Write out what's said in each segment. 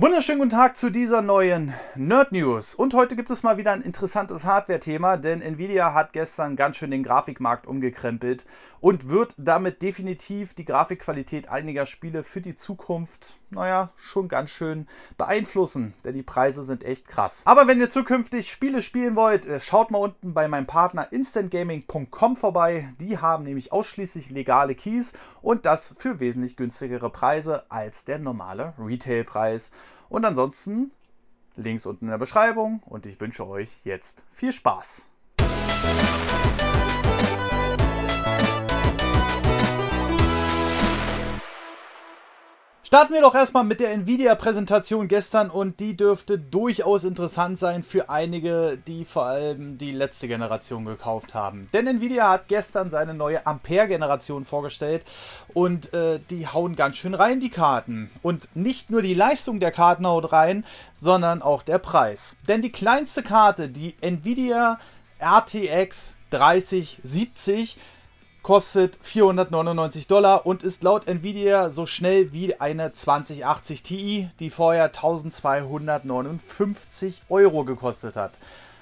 Wunderschönen guten Tag zu dieser neuen Nerd News. Und heute gibt es mal wieder ein interessantes Hardware-Thema, denn Nvidia hat gestern ganz schön den Grafikmarkt umgekrempelt und wird damit definitiv die Grafikqualität einiger Spiele für die Zukunft, naja, schon ganz schön beeinflussen, denn die Preise sind echt krass. Aber wenn ihr zukünftig Spiele spielen wollt, äh, schaut mal unten bei meinem Partner instantgaming.com vorbei. Die haben nämlich ausschließlich legale Keys und das für wesentlich günstigere Preise als der normale Retailpreis. Und ansonsten Links unten in der Beschreibung und ich wünsche euch jetzt viel Spaß. Starten wir doch erstmal mit der Nvidia-Präsentation gestern und die dürfte durchaus interessant sein für einige, die vor allem die letzte Generation gekauft haben. Denn Nvidia hat gestern seine neue Ampere-Generation vorgestellt und äh, die hauen ganz schön rein, die Karten. Und nicht nur die Leistung der Karten haut rein, sondern auch der Preis. Denn die kleinste Karte, die Nvidia RTX 3070, kostet 499 Dollar und ist laut Nvidia so schnell wie eine 2080 Ti, die vorher 1259 Euro gekostet hat.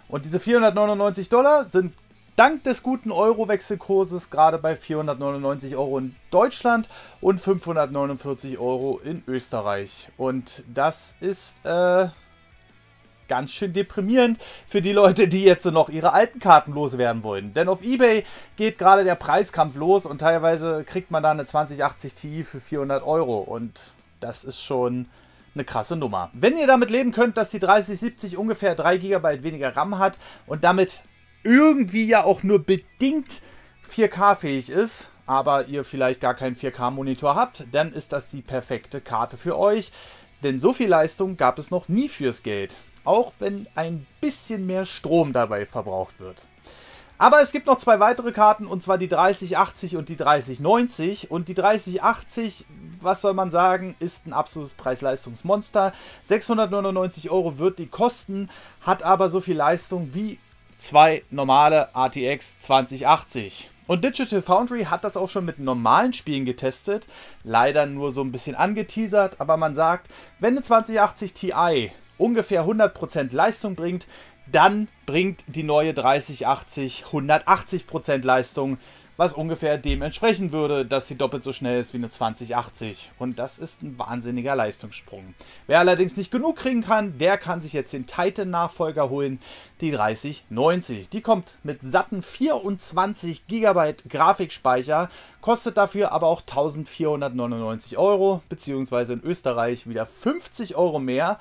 Und diese 499 Dollar sind dank des guten Euro-Wechselkurses gerade bei 499 Euro in Deutschland und 549 Euro in Österreich. Und das ist äh, ganz schön deprimierend für die Leute, die jetzt noch ihre alten Karten loswerden wollen. Denn auf Ebay geht gerade der Preiskampf los und teilweise kriegt man da eine 2080 Ti für 400 Euro und das ist schon eine krasse Nummer. Wenn ihr damit leben könnt, dass die 3070 ungefähr 3 GB weniger RAM hat und damit irgendwie ja auch nur bedingt 4K-fähig ist, aber ihr vielleicht gar keinen 4K-Monitor habt, dann ist das die perfekte Karte für euch. Denn so viel Leistung gab es noch nie fürs Geld auch wenn ein bisschen mehr Strom dabei verbraucht wird. Aber es gibt noch zwei weitere Karten, und zwar die 3080 und die 3090. Und die 3080, was soll man sagen, ist ein absolutes Preis-Leistungsmonster. 699 Euro wird die kosten, hat aber so viel Leistung wie zwei normale RTX 2080. Und Digital Foundry hat das auch schon mit normalen Spielen getestet. Leider nur so ein bisschen angeteasert, aber man sagt, wenn eine 2080 Ti ungefähr 100% Leistung bringt, dann bringt die neue 3080 180% Leistung, was ungefähr dem entsprechen würde, dass sie doppelt so schnell ist wie eine 2080. Und das ist ein wahnsinniger Leistungssprung. Wer allerdings nicht genug kriegen kann, der kann sich jetzt den Titan-Nachfolger holen, die 3090. Die kommt mit satten 24 GB Grafikspeicher, kostet dafür aber auch 1499 Euro, beziehungsweise in Österreich wieder 50 Euro mehr.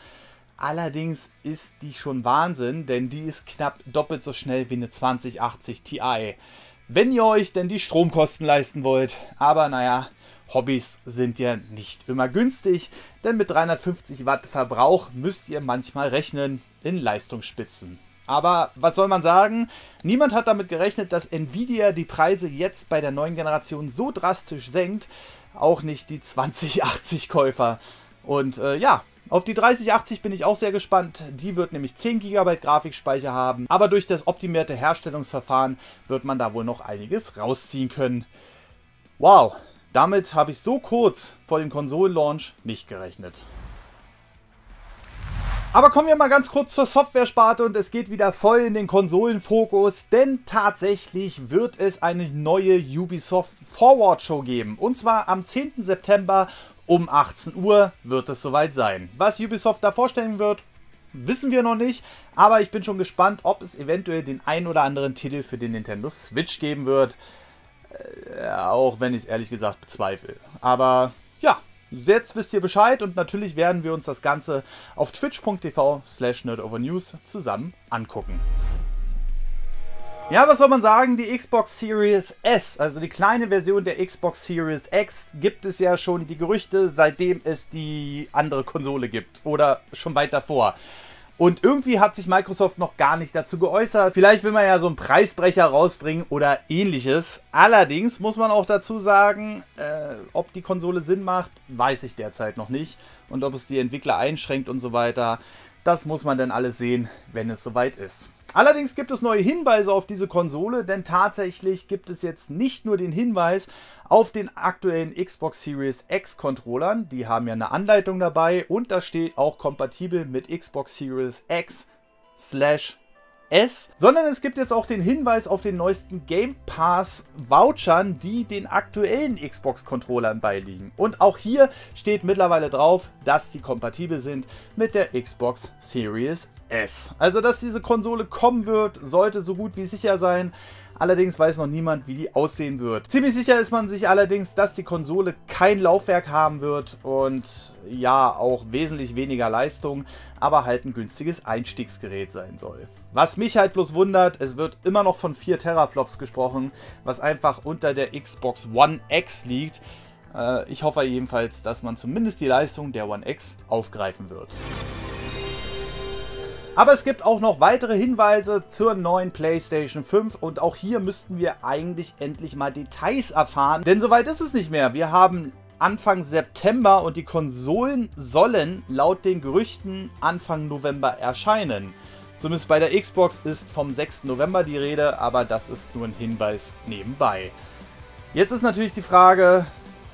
Allerdings ist die schon Wahnsinn, denn die ist knapp doppelt so schnell wie eine 2080 Ti. Wenn ihr euch denn die Stromkosten leisten wollt. Aber naja, Hobbys sind ja nicht immer günstig, denn mit 350 Watt Verbrauch müsst ihr manchmal rechnen in Leistungsspitzen. Aber was soll man sagen? Niemand hat damit gerechnet, dass Nvidia die Preise jetzt bei der neuen Generation so drastisch senkt. Auch nicht die 2080 Käufer. Und äh, ja, auf die 3080 bin ich auch sehr gespannt. Die wird nämlich 10 GB Grafikspeicher haben. Aber durch das optimierte Herstellungsverfahren wird man da wohl noch einiges rausziehen können. Wow, damit habe ich so kurz vor dem Konsolenlaunch nicht gerechnet. Aber kommen wir mal ganz kurz zur Software-Sparte und es geht wieder voll in den Konsolenfokus, denn tatsächlich wird es eine neue Ubisoft Forward Show geben. Und zwar am 10. September um 18 Uhr wird es soweit sein. Was Ubisoft da vorstellen wird, wissen wir noch nicht, aber ich bin schon gespannt, ob es eventuell den ein oder anderen Titel für den Nintendo Switch geben wird. Äh, auch wenn ich es ehrlich gesagt bezweifle. Aber ja, jetzt wisst ihr Bescheid und natürlich werden wir uns das Ganze auf twitch.tv slash nerdovernews zusammen angucken. Ja, was soll man sagen? Die Xbox Series S, also die kleine Version der Xbox Series X, gibt es ja schon die Gerüchte, seitdem es die andere Konsole gibt. Oder schon weit davor. Und irgendwie hat sich Microsoft noch gar nicht dazu geäußert. Vielleicht will man ja so einen Preisbrecher rausbringen oder ähnliches. Allerdings muss man auch dazu sagen, äh, ob die Konsole Sinn macht, weiß ich derzeit noch nicht. Und ob es die Entwickler einschränkt und so weiter, das muss man dann alles sehen, wenn es soweit ist. Allerdings gibt es neue Hinweise auf diese Konsole, denn tatsächlich gibt es jetzt nicht nur den Hinweis auf den aktuellen Xbox Series X Controllern, die haben ja eine Anleitung dabei und da steht auch kompatibel mit Xbox Series X slash S, sondern es gibt jetzt auch den Hinweis auf den neuesten Game Pass Vouchern, die den aktuellen Xbox Controllern beiliegen. Und auch hier steht mittlerweile drauf, dass die kompatibel sind mit der Xbox Series S. Also, dass diese Konsole kommen wird, sollte so gut wie sicher sein. Allerdings weiß noch niemand, wie die aussehen wird. Ziemlich sicher ist man sich allerdings, dass die Konsole kein Laufwerk haben wird und ja, auch wesentlich weniger Leistung, aber halt ein günstiges Einstiegsgerät sein soll. Was mich halt bloß wundert, es wird immer noch von 4 Teraflops gesprochen, was einfach unter der Xbox One X liegt. Äh, ich hoffe jedenfalls, dass man zumindest die Leistung der One X aufgreifen wird. Aber es gibt auch noch weitere Hinweise zur neuen PlayStation 5 und auch hier müssten wir eigentlich endlich mal Details erfahren, denn soweit ist es nicht mehr. Wir haben Anfang September und die Konsolen sollen laut den Gerüchten Anfang November erscheinen. Zumindest bei der Xbox ist vom 6. November die Rede, aber das ist nur ein Hinweis nebenbei. Jetzt ist natürlich die Frage,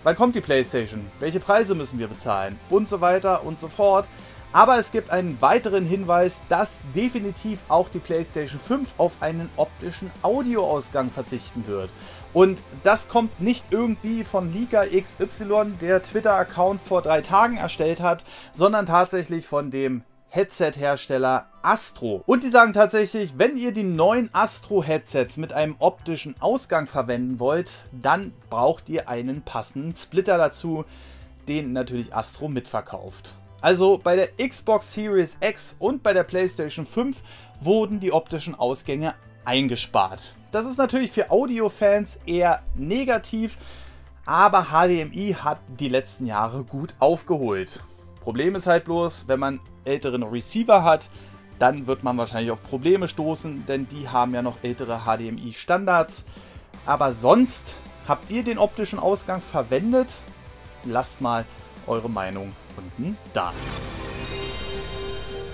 wann kommt die PlayStation? Welche Preise müssen wir bezahlen? Und so weiter und so fort. Aber es gibt einen weiteren Hinweis, dass definitiv auch die PlayStation 5 auf einen optischen Audioausgang verzichten wird. Und das kommt nicht irgendwie von Leaker XY, der Twitter-Account vor drei Tagen erstellt hat, sondern tatsächlich von dem Headset-Hersteller Astro. Und die sagen tatsächlich, wenn ihr die neuen Astro-Headsets mit einem optischen Ausgang verwenden wollt, dann braucht ihr einen passenden Splitter dazu, den natürlich Astro mitverkauft. Also bei der Xbox Series X und bei der PlayStation 5 wurden die optischen Ausgänge eingespart. Das ist natürlich für Audiofans eher negativ, aber HDMI hat die letzten Jahre gut aufgeholt. Problem ist halt bloß, wenn man älteren Receiver hat, dann wird man wahrscheinlich auf Probleme stoßen, denn die haben ja noch ältere HDMI-Standards. Aber sonst habt ihr den optischen Ausgang verwendet? Lasst mal eure Meinung unten da.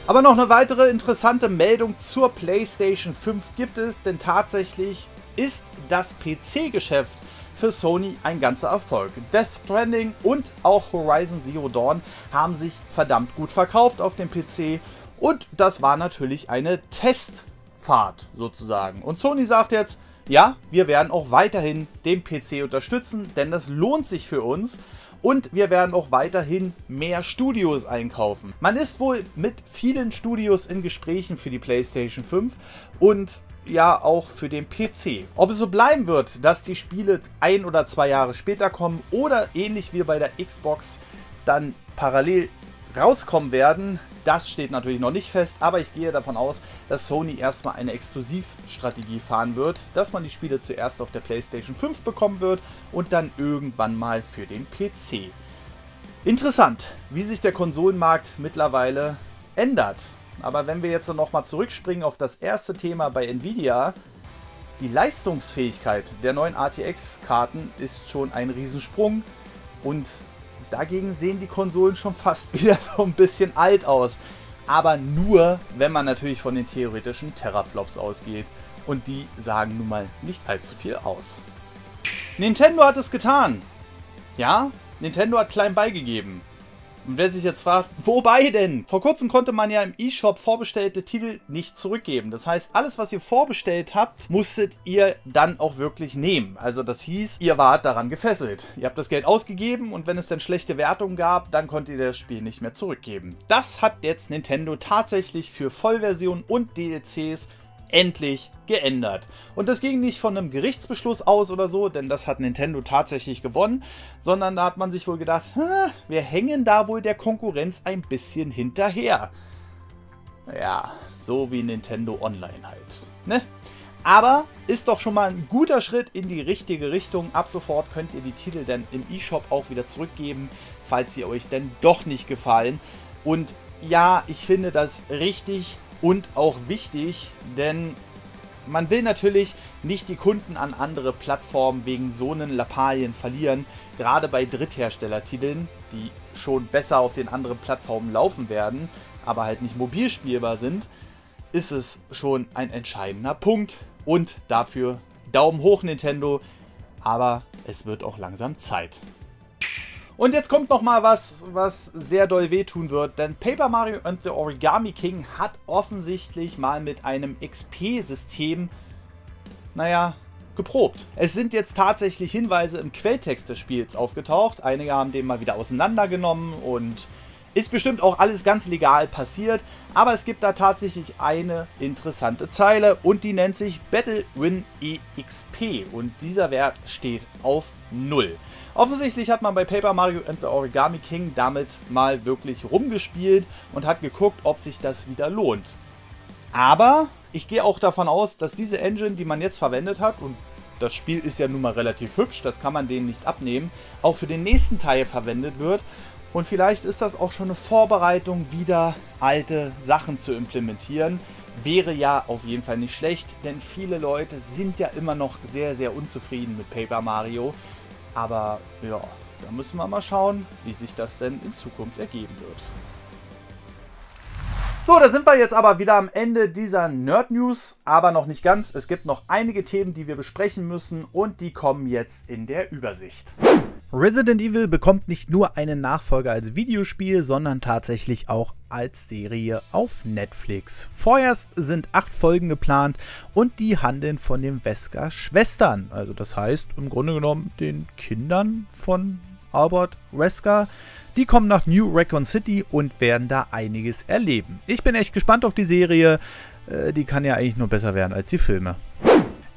Aber noch eine weitere interessante Meldung zur PlayStation 5 gibt es, denn tatsächlich ist das PC-Geschäft für Sony ein ganzer Erfolg. Death Stranding und auch Horizon Zero Dawn haben sich verdammt gut verkauft auf dem PC und das war natürlich eine Testfahrt sozusagen. Und Sony sagt jetzt, ja, wir werden auch weiterhin den PC unterstützen, denn das lohnt sich für uns. Und wir werden auch weiterhin mehr Studios einkaufen. Man ist wohl mit vielen Studios in Gesprächen für die PlayStation 5 und ja auch für den PC. Ob es so bleiben wird, dass die Spiele ein oder zwei Jahre später kommen oder ähnlich wie bei der Xbox dann parallel rauskommen werden, das steht natürlich noch nicht fest, aber ich gehe davon aus, dass Sony erstmal eine Exklusivstrategie fahren wird, dass man die Spiele zuerst auf der PlayStation 5 bekommen wird und dann irgendwann mal für den PC. Interessant, wie sich der Konsolenmarkt mittlerweile ändert. Aber wenn wir jetzt nochmal zurückspringen auf das erste Thema bei Nvidia, die Leistungsfähigkeit der neuen RTX-Karten ist schon ein Riesensprung und Dagegen sehen die Konsolen schon fast wieder so ein bisschen alt aus. Aber nur, wenn man natürlich von den theoretischen Terraflops ausgeht. Und die sagen nun mal nicht allzu viel aus. Nintendo hat es getan. Ja, Nintendo hat klein beigegeben. Und wer sich jetzt fragt, wobei denn? Vor kurzem konnte man ja im eShop vorbestellte Titel nicht zurückgeben. Das heißt, alles, was ihr vorbestellt habt, musstet ihr dann auch wirklich nehmen. Also das hieß, ihr wart daran gefesselt. Ihr habt das Geld ausgegeben und wenn es dann schlechte Wertungen gab, dann konntet ihr das Spiel nicht mehr zurückgeben. Das hat jetzt Nintendo tatsächlich für Vollversion und DLCs endlich geändert. Und das ging nicht von einem Gerichtsbeschluss aus oder so, denn das hat Nintendo tatsächlich gewonnen, sondern da hat man sich wohl gedacht, wir hängen da wohl der Konkurrenz ein bisschen hinterher. Ja, so wie Nintendo Online halt. Ne? Aber ist doch schon mal ein guter Schritt in die richtige Richtung. Ab sofort könnt ihr die Titel dann im eShop auch wieder zurückgeben, falls sie euch denn doch nicht gefallen. Und ja, ich finde das richtig und auch wichtig, denn man will natürlich nicht die Kunden an andere Plattformen wegen so einen Lappalien verlieren, gerade bei Drittherstellertiteln, die schon besser auf den anderen Plattformen laufen werden, aber halt nicht mobil spielbar sind. ist es schon ein entscheidender Punkt. Und dafür Daumen hoch Nintendo. Aber es wird auch langsam Zeit. Und jetzt kommt noch mal was, was sehr doll wehtun wird, denn Paper Mario and the Origami King hat offensichtlich mal mit einem XP-System, naja, geprobt. Es sind jetzt tatsächlich Hinweise im Quelltext des Spiels aufgetaucht. Einige haben den mal wieder auseinandergenommen und ist bestimmt auch alles ganz legal passiert, aber es gibt da tatsächlich eine interessante Zeile und die nennt sich Battle Win EXP und dieser Wert steht auf 0. Offensichtlich hat man bei Paper Mario and the Origami King damit mal wirklich rumgespielt und hat geguckt, ob sich das wieder lohnt. Aber ich gehe auch davon aus, dass diese Engine, die man jetzt verwendet hat, und das Spiel ist ja nun mal relativ hübsch, das kann man denen nicht abnehmen, auch für den nächsten Teil verwendet wird. Und vielleicht ist das auch schon eine Vorbereitung, wieder alte Sachen zu implementieren. Wäre ja auf jeden Fall nicht schlecht, denn viele Leute sind ja immer noch sehr, sehr unzufrieden mit Paper Mario. Aber ja, da müssen wir mal schauen, wie sich das denn in Zukunft ergeben wird. So, da sind wir jetzt aber wieder am Ende dieser Nerd News, aber noch nicht ganz. Es gibt noch einige Themen, die wir besprechen müssen und die kommen jetzt in der Übersicht. Resident Evil bekommt nicht nur einen Nachfolger als Videospiel, sondern tatsächlich auch als Serie auf Netflix. Vorerst sind acht Folgen geplant und die handeln von den Wesker-Schwestern. Also das heißt im Grunde genommen den Kindern von Albert Wesker. Die kommen nach New Recon City und werden da einiges erleben. Ich bin echt gespannt auf die Serie. Äh, die kann ja eigentlich nur besser werden als die Filme.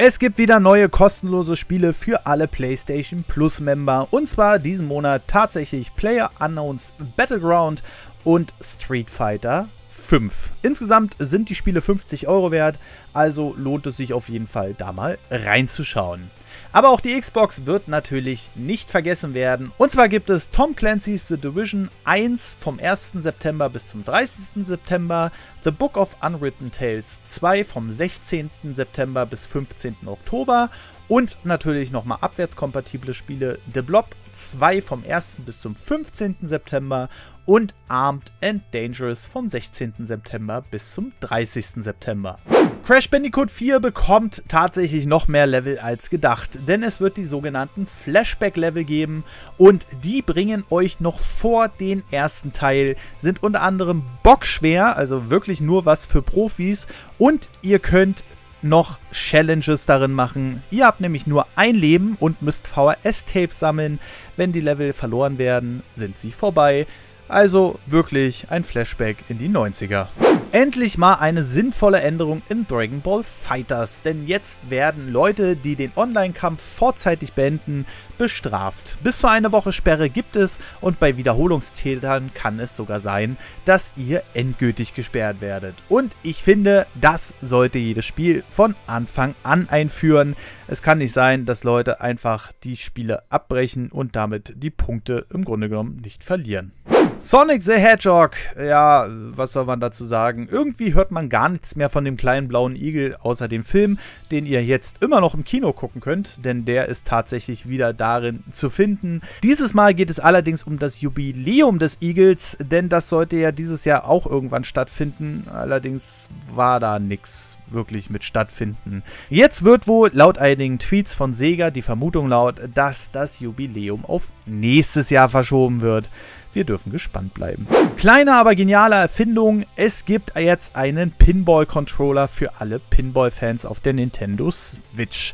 Es gibt wieder neue kostenlose Spiele für alle PlayStation Plus Member und zwar diesen Monat tatsächlich Player Unknowns Battleground und Street Fighter 5. Insgesamt sind die Spiele 50 Euro wert, also lohnt es sich auf jeden Fall da mal reinzuschauen. Aber auch die Xbox wird natürlich nicht vergessen werden. Und zwar gibt es Tom Clancy's The Division 1 vom 1. September bis zum 30. September, The Book of Unwritten Tales 2 vom 16. September bis 15. Oktober und natürlich nochmal abwärtskompatible Spiele The Blob 2 vom 1. bis zum 15. September und Armed and Dangerous vom 16. September bis zum 30. September. Crash Bandicoot 4 bekommt tatsächlich noch mehr Level als gedacht, denn es wird die sogenannten Flashback-Level geben und die bringen euch noch vor den ersten Teil, sind unter anderem bockschwer, also wirklich nur was für Profis und ihr könnt noch Challenges darin machen. Ihr habt nämlich nur ein Leben und müsst VHS-Tapes sammeln. Wenn die Level verloren werden, sind sie vorbei. Also wirklich ein Flashback in die 90er. Endlich mal eine sinnvolle Änderung in Dragon Ball Fighters, denn jetzt werden Leute, die den Online-Kampf vorzeitig beenden, bestraft. Bis zu einer Woche Sperre gibt es und bei Wiederholungstätern kann es sogar sein, dass ihr endgültig gesperrt werdet. Und ich finde, das sollte jedes Spiel von Anfang an einführen. Es kann nicht sein, dass Leute einfach die Spiele abbrechen und damit die Punkte im Grunde genommen nicht verlieren. Sonic the Hedgehog, ja, was soll man dazu sagen? Irgendwie hört man gar nichts mehr von dem kleinen blauen Igel, außer dem Film, den ihr jetzt immer noch im Kino gucken könnt, denn der ist tatsächlich wieder darin zu finden. Dieses Mal geht es allerdings um das Jubiläum des Igels, denn das sollte ja dieses Jahr auch irgendwann stattfinden. Allerdings war da nichts wirklich mit stattfinden. Jetzt wird wohl laut einigen Tweets von Sega die Vermutung laut, dass das Jubiläum auf nächstes Jahr verschoben wird. Wir dürfen gespannt bleiben. Kleine, aber geniale Erfindung. Es gibt jetzt einen Pinball-Controller für alle Pinball-Fans auf der Nintendo Switch.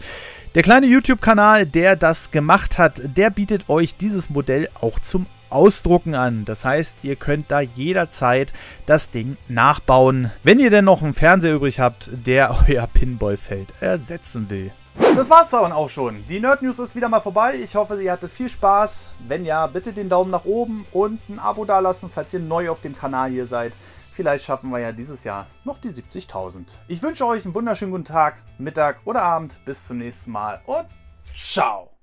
Der kleine YouTube-Kanal, der das gemacht hat, der bietet euch dieses Modell auch zum Ausdrucken an. Das heißt, ihr könnt da jederzeit das Ding nachbauen, wenn ihr denn noch einen Fernseher übrig habt, der euer Pinballfeld ersetzen will. Das war's dann auch schon. Die Nerd News ist wieder mal vorbei. Ich hoffe, ihr hattet viel Spaß. Wenn ja, bitte den Daumen nach oben und ein Abo dalassen, falls ihr neu auf dem Kanal hier seid. Vielleicht schaffen wir ja dieses Jahr noch die 70.000. Ich wünsche euch einen wunderschönen guten Tag, Mittag oder Abend. Bis zum nächsten Mal und ciao.